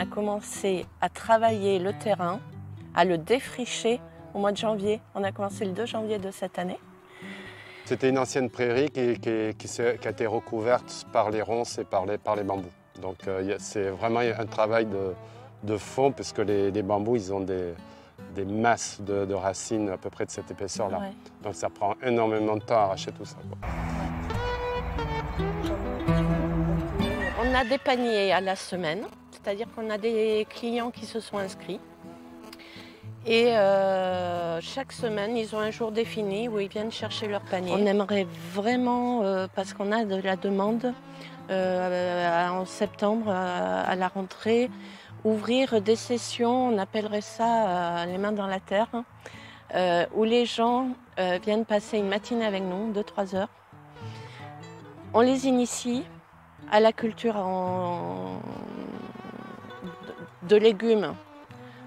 a commencé à travailler le terrain, à le défricher au mois de janvier. On a commencé le 2 janvier de cette année. C'était une ancienne prairie qui, a été recouverte par les ronces et par les, bambous. Donc euh, c'est vraiment un travail de, fond puisque les, bambous, ils ont des, masses de, racines à peu près de cette épaisseur-là. Donc ça prend énormément de temps à arracher tout ça. On a des paniers à la semaine, c'est-à-dire qu'on a des clients qui se sont inscrits. Et euh, chaque semaine, ils ont un jour défini où ils viennent chercher leur panier. On aimerait vraiment, euh, parce qu'on a de la demande euh, en septembre à la rentrée, ouvrir des sessions, on appellerait ça les mains dans la terre, où les gens viennent passer une matinée avec nous, 2-3 heures. On les initie à la culture de légumes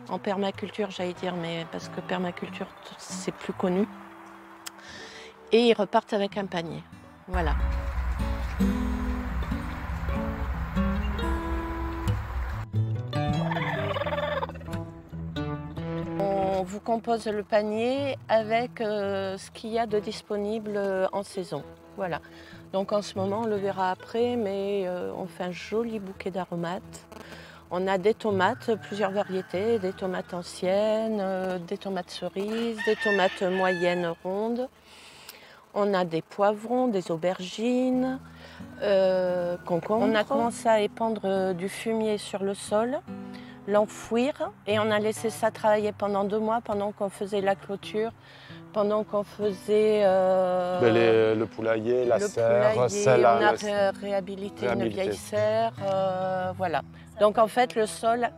en permaculture, j'allais dire, mais parce que permaculture, c'est plus connu. Et ils repartent avec un panier. Voilà. On vous compose le panier avec euh, ce qu'il y a de disponible euh, en saison. Voilà. Donc en ce moment, on le verra après, mais euh, on fait un joli bouquet d'aromates. On a des tomates, plusieurs variétés, des tomates anciennes, euh, des tomates cerises, des tomates moyennes rondes. On a des poivrons, des aubergines, euh. On a commencé à épandre euh, du fumier sur le sol, l'enfouir et on a laissé ça travailler pendant deux mois pendant qu'on faisait la clôture, pendant qu'on faisait le poulailler, la serre, on a réhabilité, une vieille serre, voilà. Donc en fait, le sol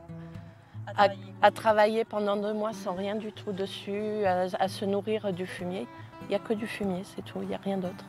a, travaillé pendant deux mois sans rien du tout dessus, à, se nourrir du fumier. Il n'y a que du fumier, c'est tout, il n'y a rien d'autre.